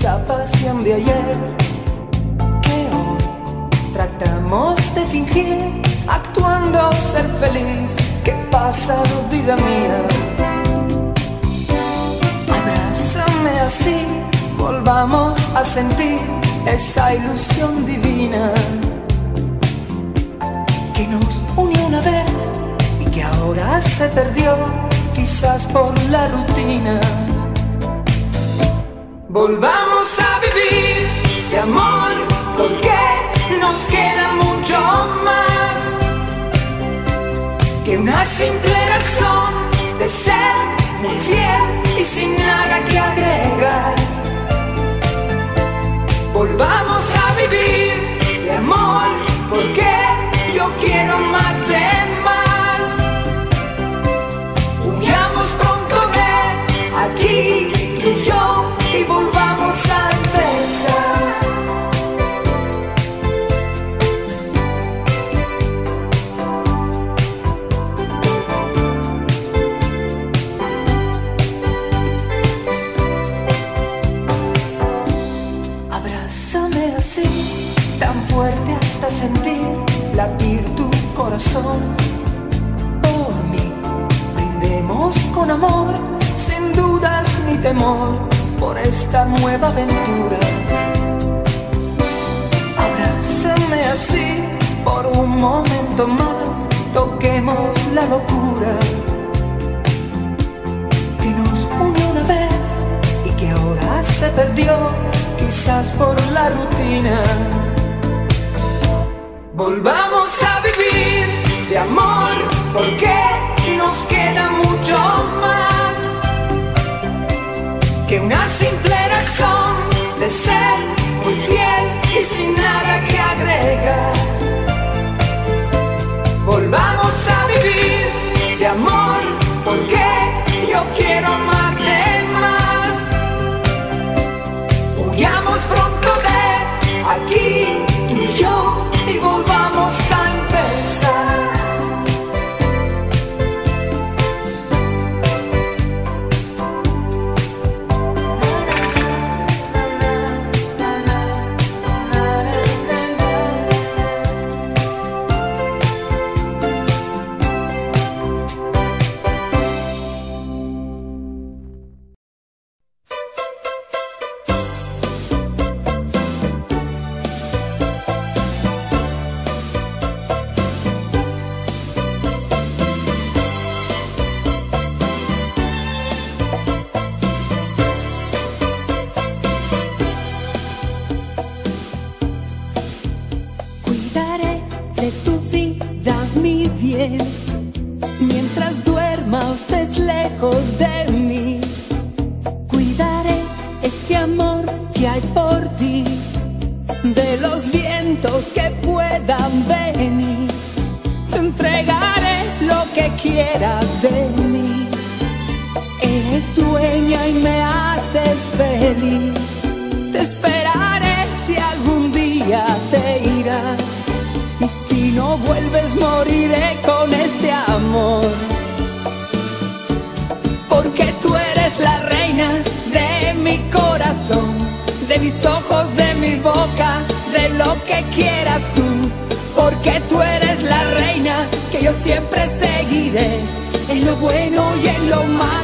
Esa pasión de ayer que hoy tratamos de fingir, actuando ser feliz. ¿Qué pasa, vida mía? Abrázame así, volvamos a sentir esa ilusión divina que nos unió una vez y que ahora se perdió, quizás por la rutina. Volvamos a vivir de amor, porque nos queda mucho más que una simple razón de ser muy fiel y sin nada que agregar. Volvamos a vivir de amor, porque yo quiero más. Esta quiero Eres dueña y me haces feliz. Te esperaré si algún día te irás. Y si no vuelves, moriré con este amor. Porque tú eres la reina de mi corazón, de mis ojos, de mi boca, de lo que quieras tú. Porque tú eres la reina que yo siempre seguiré. En lo bueno y en lo malo,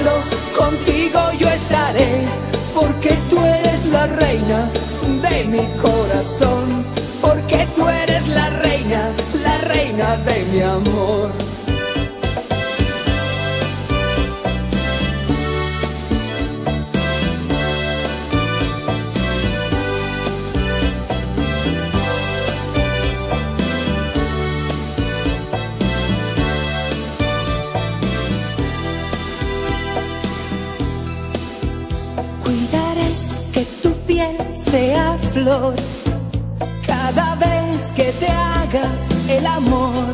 contigo yo estaré. Porque tú eres la reina de mi corazón. Porque tú eres la reina, la reina de mi amor. Cada vez que te haga el amor.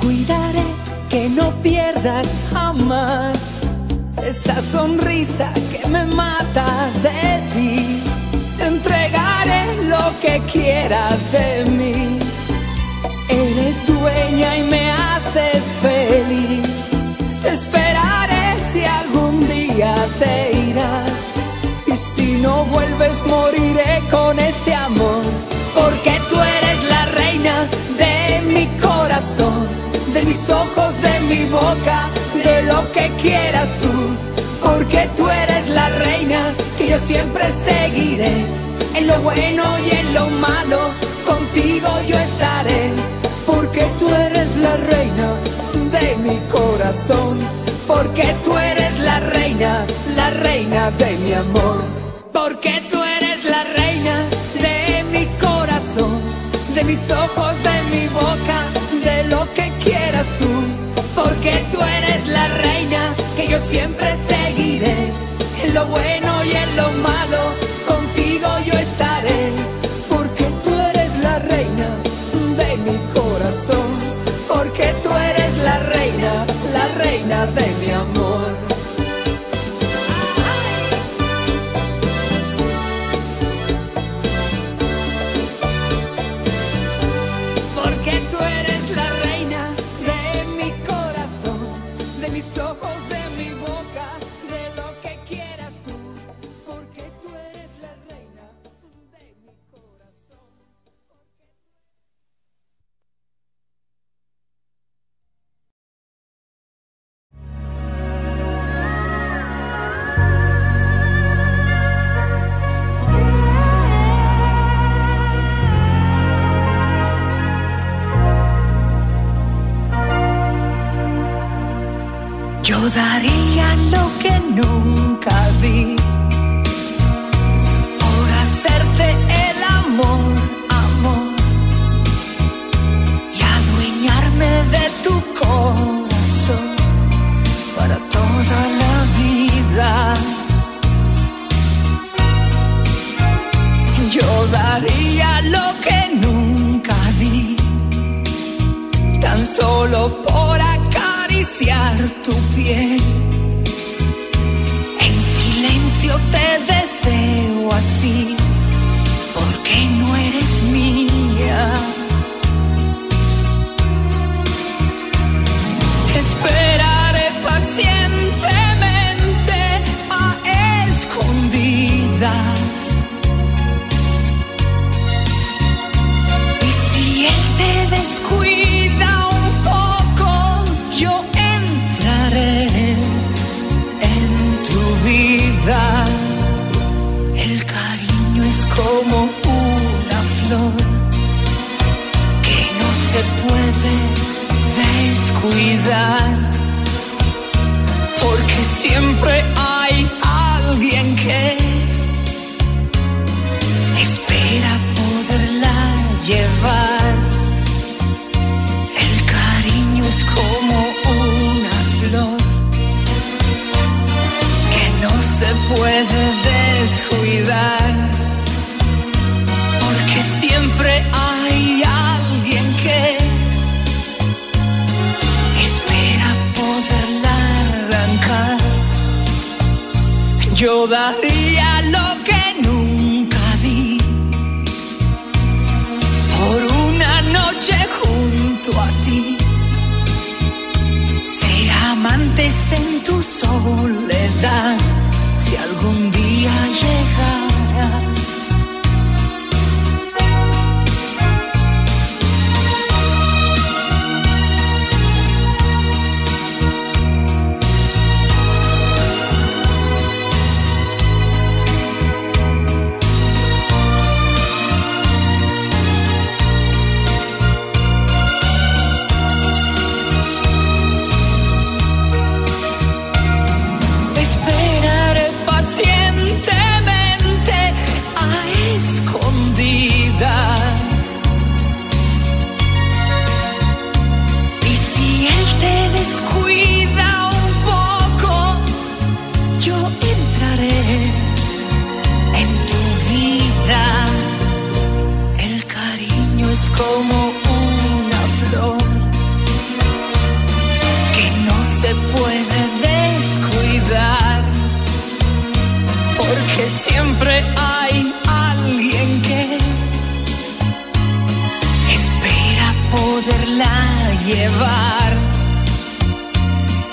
Cuidaré que no pierdas jamás esa sonrisa que me mata de ti. Te entregaré lo que quieras de mí. Eres dueña y me boca, de lo que quieras tú, porque tú eres la reina que yo siempre seguiré, en lo bueno y en lo malo, contigo yo estaré, porque tú eres la reina de mi corazón, porque tú eres la reina, la reina de mi amor, porque porque tú eres la reina que yo siempre seguiré, en lo bueno y en lo malo, contigo yo estaré, porque tú eres la reina de mi corazón, porque tú eres la reina, la reina de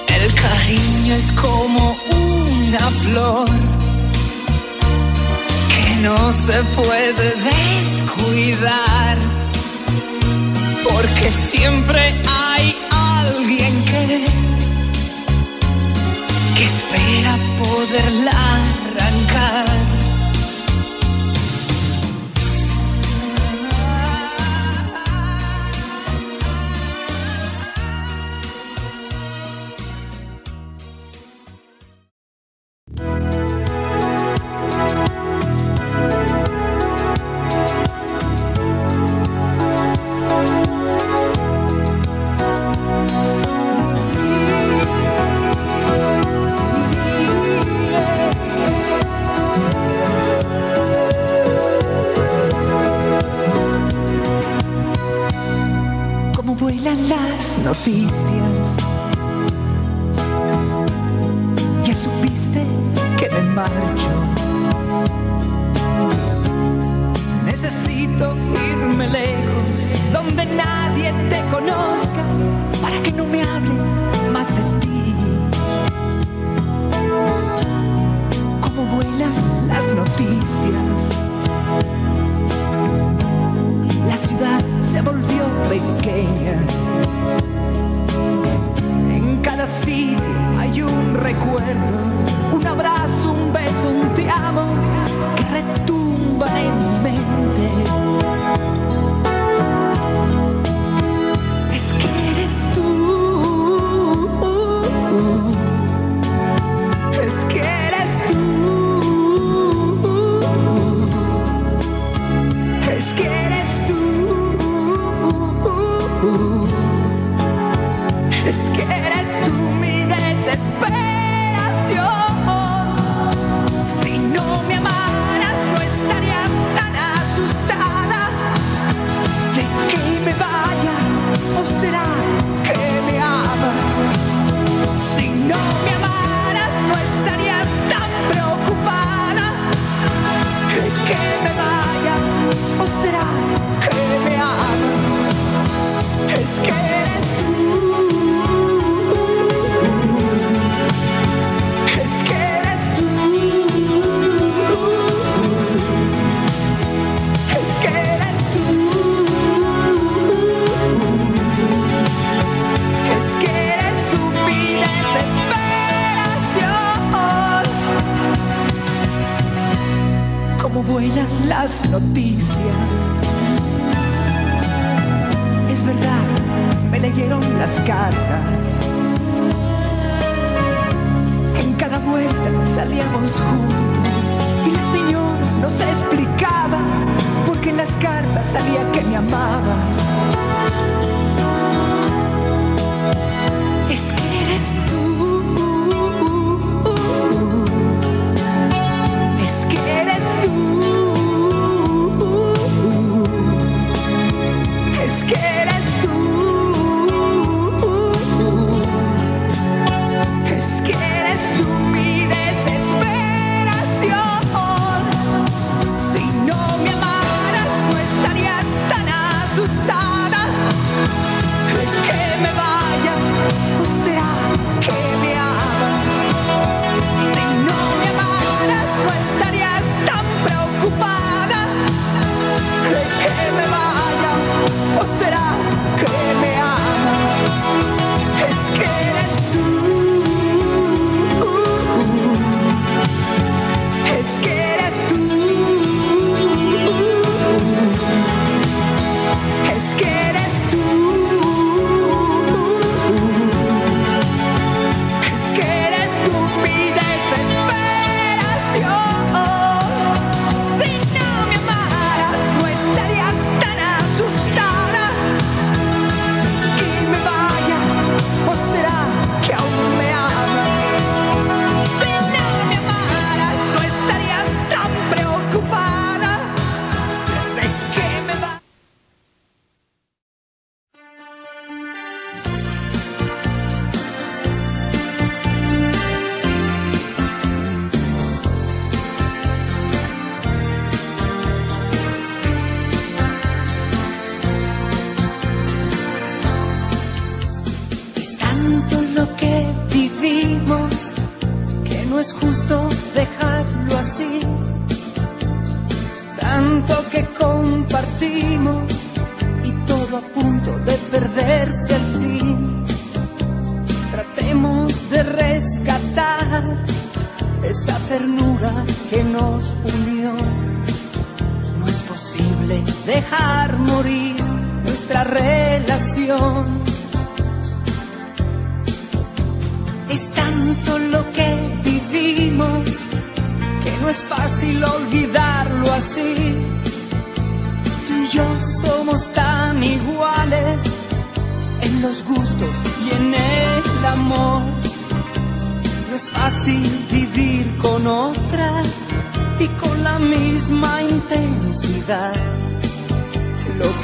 El cariño es como una flor que no se puede descuidar. Porque siempre hay alguien que, que espera poderla arrancar.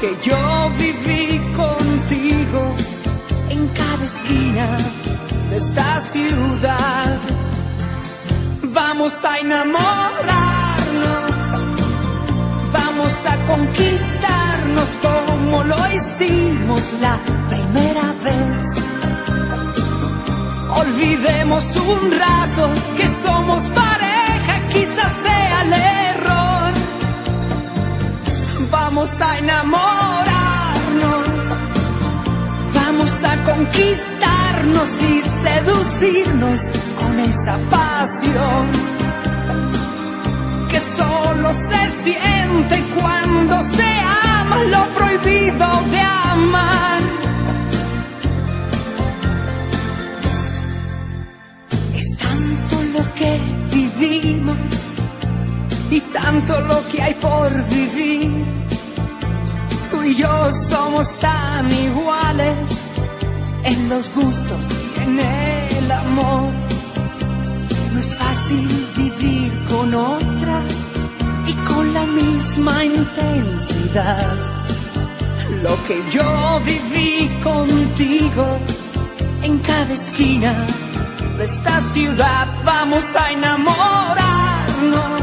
Que yo viví contigo en cada esquina de esta ciudad. Vamos a enamorarnos, vamos a conquistarnos como lo hicimos la primera vez. Olvidemos un rato que somos Vamos a enamorarnos, vamos a conquistarnos y seducirnos con esa pasión que solo se siente cuando se ama lo prohibido de amar. Es tanto lo que vivimos y tanto lo que hay por vivir. Y yo somos tan iguales en los gustos y en el amor. No es fácil vivir con otra y con la misma intensidad. Lo que yo viví contigo en cada esquina de esta ciudad, vamos a enamorarnos,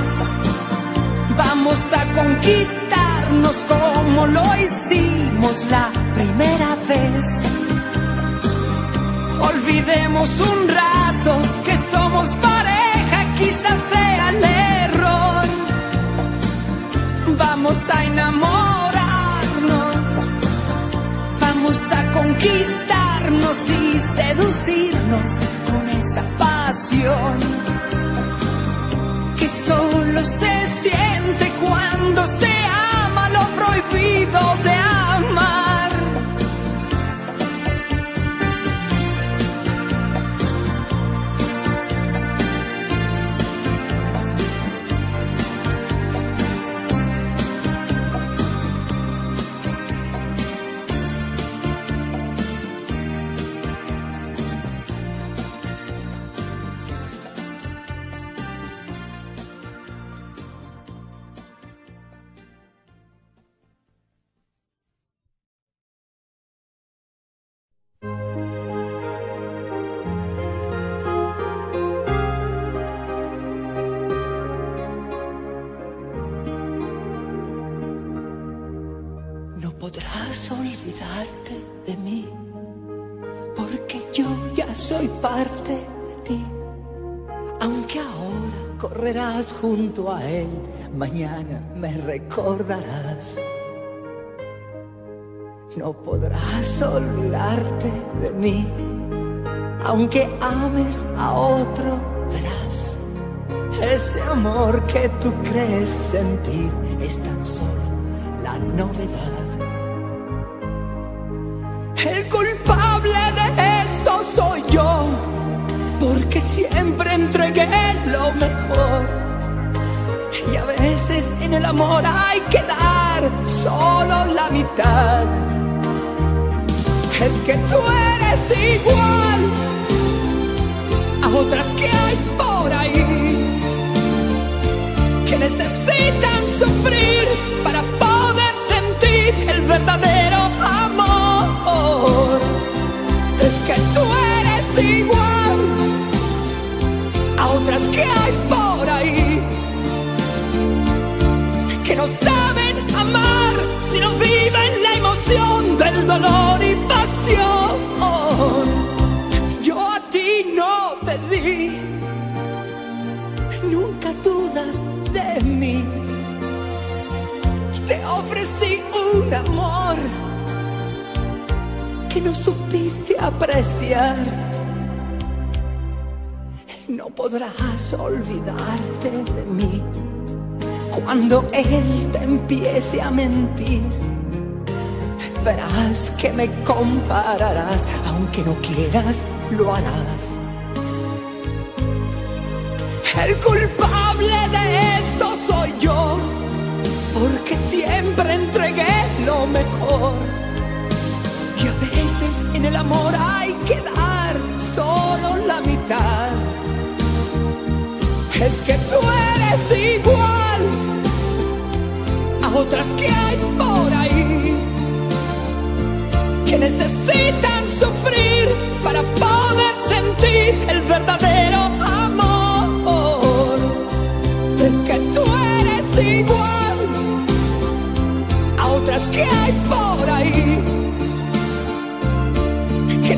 vamos a conquistarnos como lo hicimos la primera vez. Olvidemos un soy parte de ti. Aunque ahora correrás junto a él, mañana me recordarás. No podrás olvidarte de mí, aunque ames a otro, verás. Ese amor que tú crees sentir es tan solo la novedad. Siempre entregué lo mejor. Y a veces en el amor hay que dar solo la mitad. Es que tú eres igual a otras que hay por ahí, que necesitan sufrir No podrás olvidarte de mí cuando él te empiece a mentir. Verás que me compararás, aunque no quieras, lo harás. El culpable de esto soy yo, porque siempre entregué lo mejor a veces en el amor hay que dar solo la mitad. Es que tú eres igual a otras que hay por ahí, que necesitan sufrir para poder sentir el verdadero amor. Es que tú eres igual a otras que hay por ahí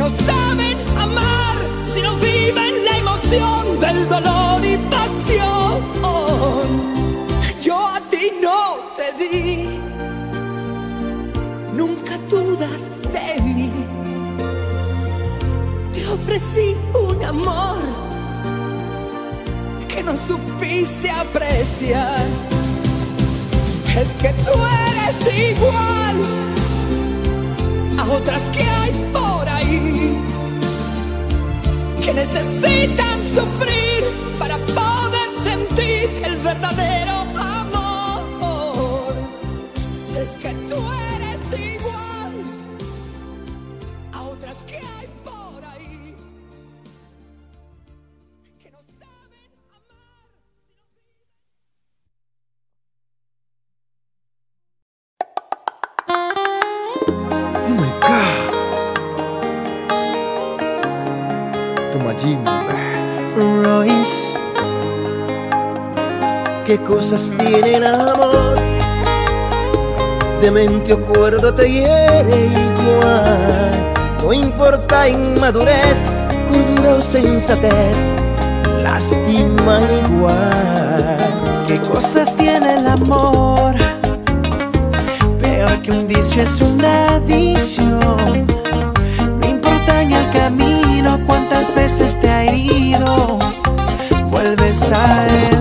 no saben amar si no viven la emoción del dolor y pasión. Yo a ti no te di, nunca dudas de mí. Te ofrecí un amor que no supiste apreciar. Es que tú eres igual otras que hay por ahí que necesitan sufrir para poder cosas tiene el amor? De mente o cuerdo te hiere igual. No importa inmadurez, cordura o sensatez, lastima igual. ¿qué cosas tiene el amor? Peor que un vicio es una adicción. No importa ni el camino, cuántas veces te ha herido. Vuelves a él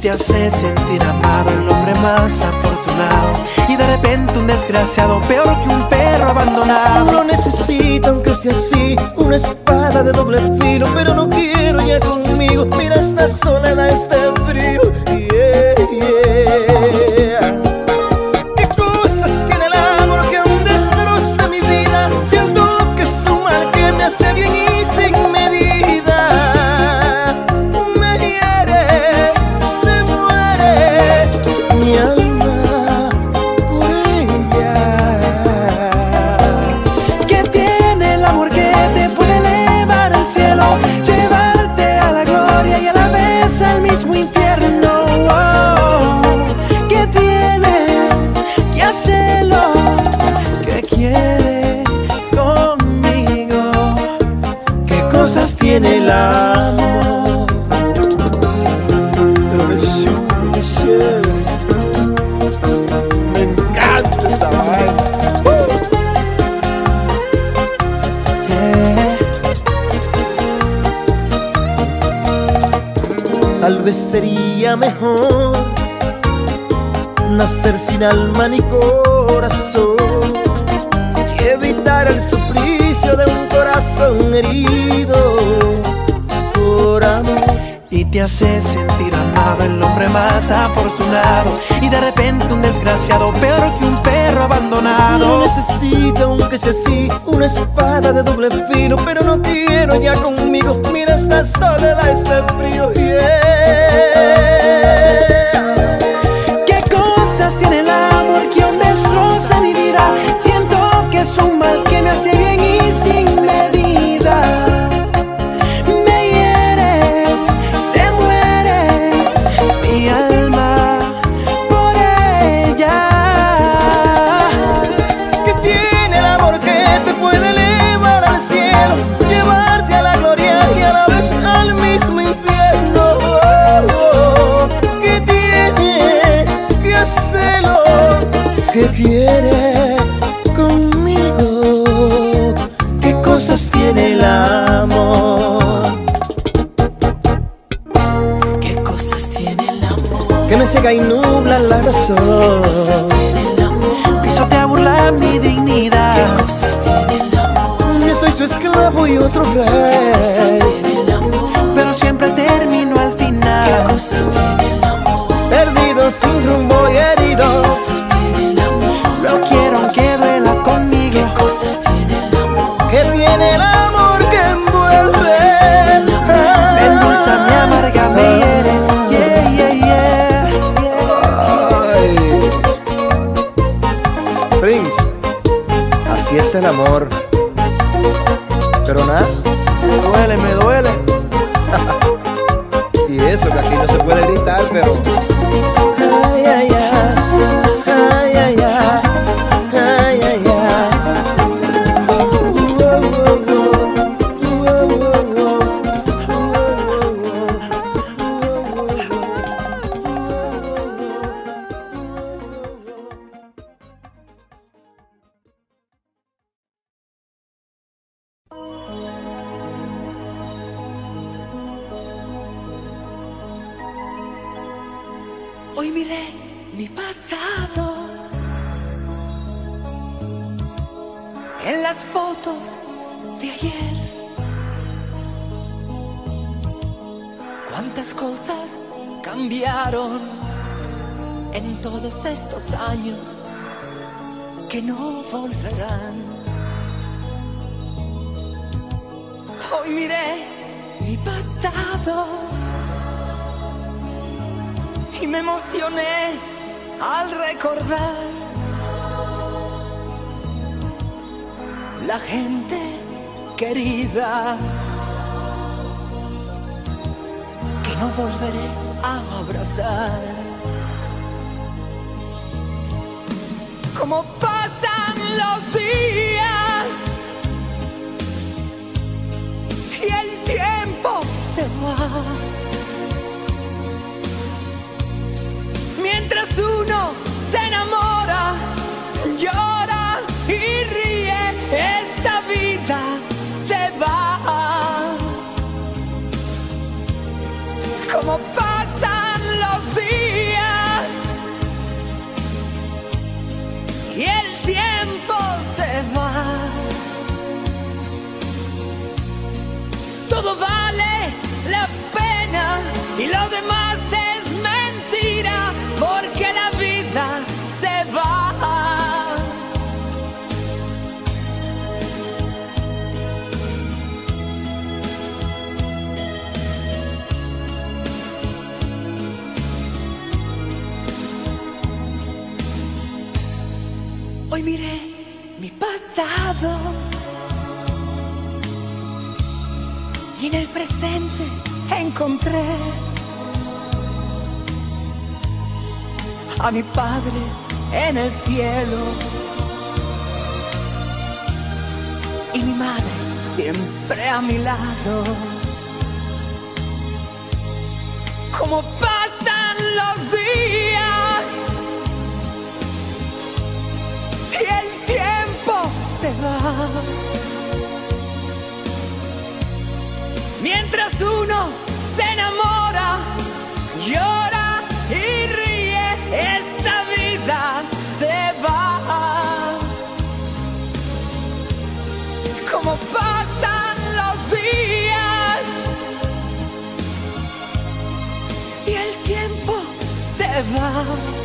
te hace sentir amado, el hombre más afortunado. Y de repente un desgraciado, peor que un perro abandonado. No necesito, aunque sea así, una espada de doble filo, pero no quiero ya conmigo. Mira esta soledad, este frío. Sería mejor nacer sin alma ni corazón y evitar el suplicio de un corazón herido te hace sentir amado, el hombre más afortunado. Y de repente un desgraciado, peor que un perro No abandonado. necesito, aunque sea así, una espada de doble filo, pero no quiero ya conmigo. Mira esta soledad, este frío, yeah. ¿Qué cosas tiene el amor que aún destroza mi vida? Siento que es un mal que me hace bien y sin y nubla la razón. Pisotea, burla mi dignidad. Yo soy su esclavo y otro rey. Es el amor. estos años que no volverán. Hoy miré mi pasado y me emocioné al recordar la gente querida que no volveré a abrazar. cómo pasan los días y el tiempo se va. demás es mentira, porque la vida se va. Hoy miré mi pasado y en el presente encontré a mi Padre en el cielo. Y mi madre siempre a mi lado. Como pasan los días y el tiempo se va. Mientras uno 家。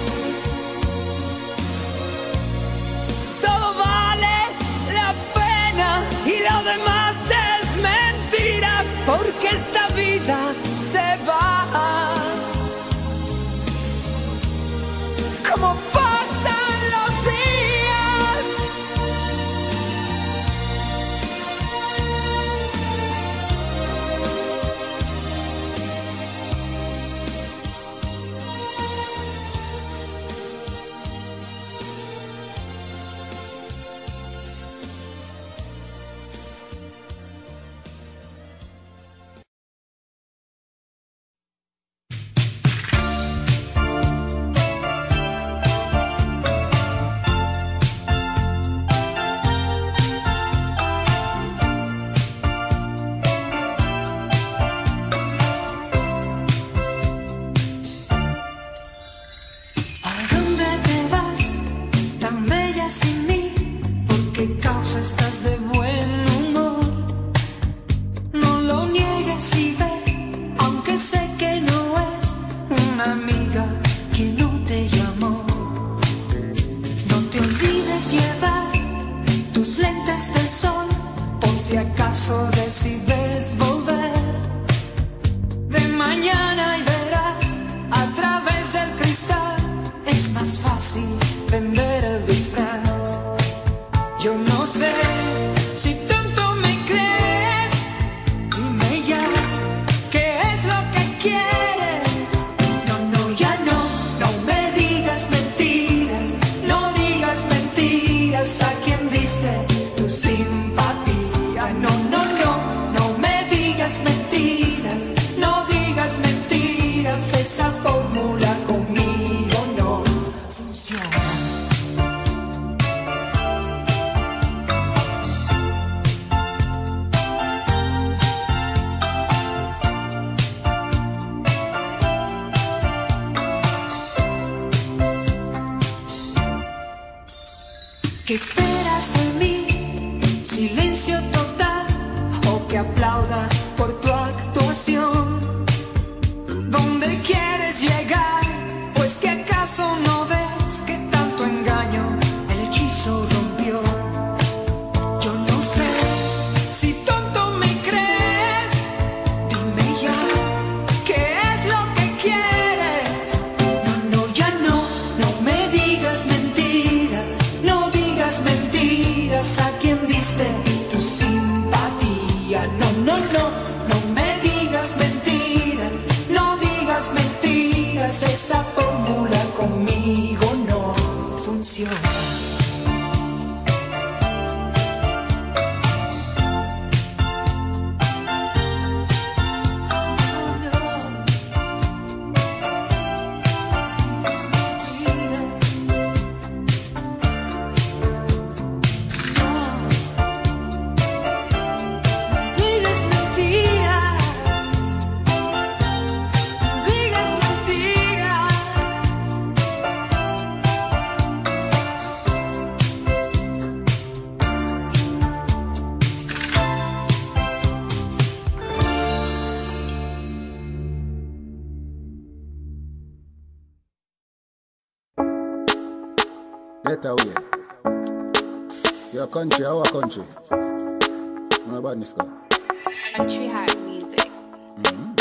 Get away. Your country, our country. No about this guy. Country hot music. Mm-hmm.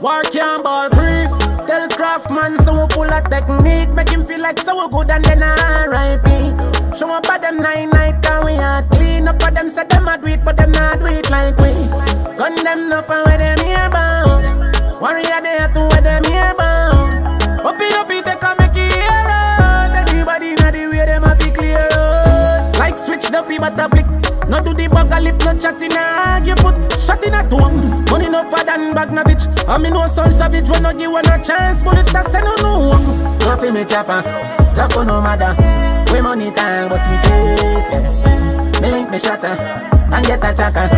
War can't ball free. Tell Craftman so we pull a technique. Make him feel like so we good and then R.I.P. Show up at them nine night and we are up for them. Say them a do it, but them not do it like we. Gun them up and where them here bound. Warrior there to where them here bound. Uppy uppy they can make it here out. Anybody know the way them a be clear out. Like switch the P but a flick. No do the bug a lip, no chatting a You put shot in a dome Money no pad and bag na bitch I me know some savage when no give one a chance Bullet that say no no No fi me chopper Sako no matter We money time but see face yeah. Link me shatter And get a chaka.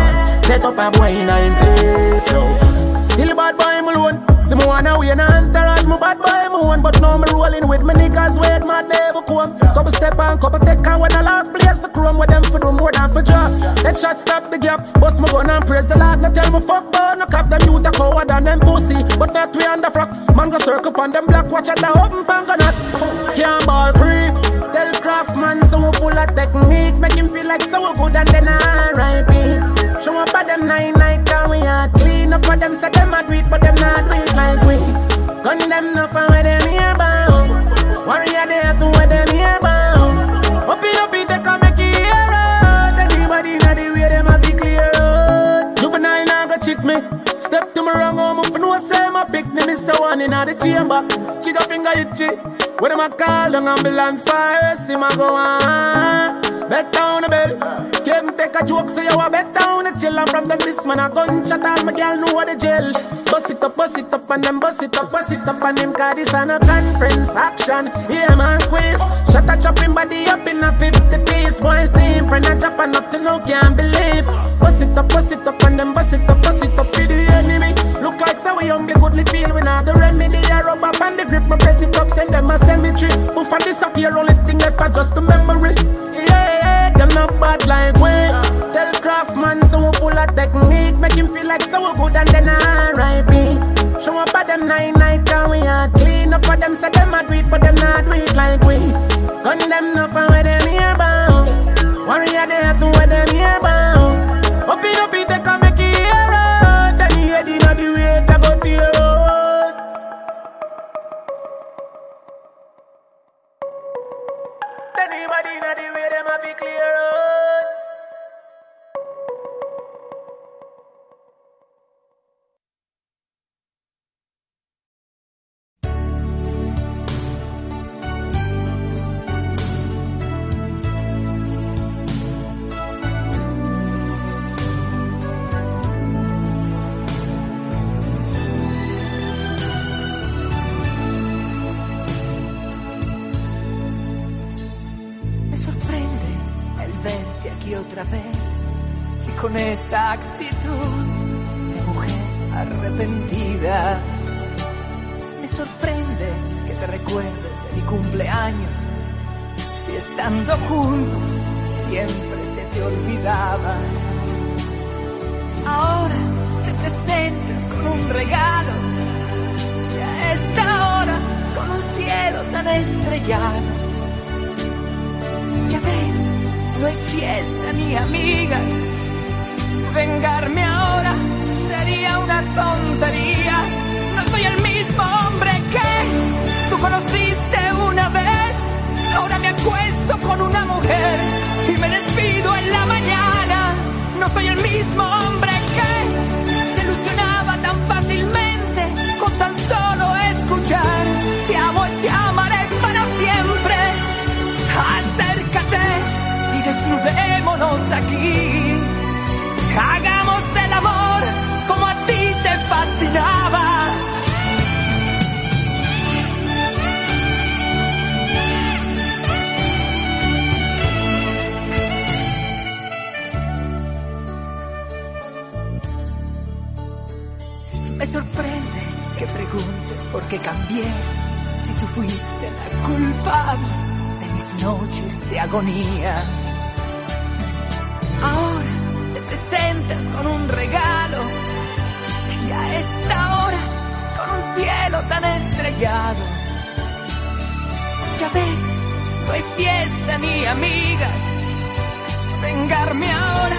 Set up a boy in a place. Still a bad boy me alone See me wanna win an entourage Me bad boy me own. But now me rolling with me niggas Wait my never come. Couple step and couple take And when I lock place the chrome. With them for do more than for drop Let shot stop the gap. Bust me gun and praise the Lord. No tell me fuck but no cap. Them youth a coward than them pussy. But not we on the frock Man go circle on them black. Watch at the open bang on that Can't ball free Tell Craftman so we full of technique Make him feel like so good and then R.I.P. Show up at them nine night and we are clean up. For them Say them a do it but them not do it like we. Gun them up and where them here bound. Warrior there to where them here bound. Uppy uppy they can make it here out Anybody know the way them a be clear out Juvenile now go check me. Step to me wrong home me miss a one in the chamber. Chica finger itchy. What them a call down ambulance fire See my go on. Bet down the bell Came take a joke so you a bet down the chill And from them this man a gunshot all my girl know the jail. Bust it up, bust it up and then bust it up, bust it up and him Cause this a no conference action. Yeah man squeeze. Shut a chopping body up in a 50 piece. See him friend a chopping up to no can't believe. Bust it up, bust it up and then bust it up, bust it up for the Look like so we humbly goodly feel. We not the remedy I rub up and the grip me press it up send them a cemetery. Move and disappear. Only thing left are just a memory. Yeah, them not bad like we. Tell Craftman so we full of technique. Make him feel like so we good and then R.I.P. Show up at them nine night and we are clean. Up for them Say them a do it but them not do it like we. Gun them up and where them here con esa actitud arrepentida. Me sorprende que te recuerdes de mi cumpleaños. Si estando juntos siempre se te olvidaba. Ahora te presentes con un regalo. Y a esta hora con un cielo tan estrellado. Ya ves, no hay fiesta ni amigas. Vengarme ahora sería una tontería. No soy el mismo hombre que tú conociste una vez. Ahora me acuesto con una mujer y me despido en la mañana. No soy el mismo hombre que agonía. Ahora te presentas con un regalo y a esta hora con un cielo tan estrellado. Ya ves, no hay fiesta ni amigas. Vengarme ahora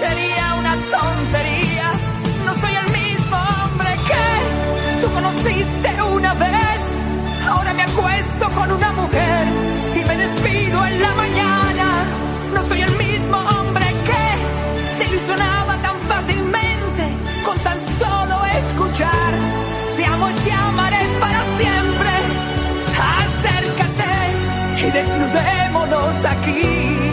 sería una tontería. No soy el mismo hombre que tú conociste una vez. Ahora me acuesto con una mujer Desnudémonos aquí.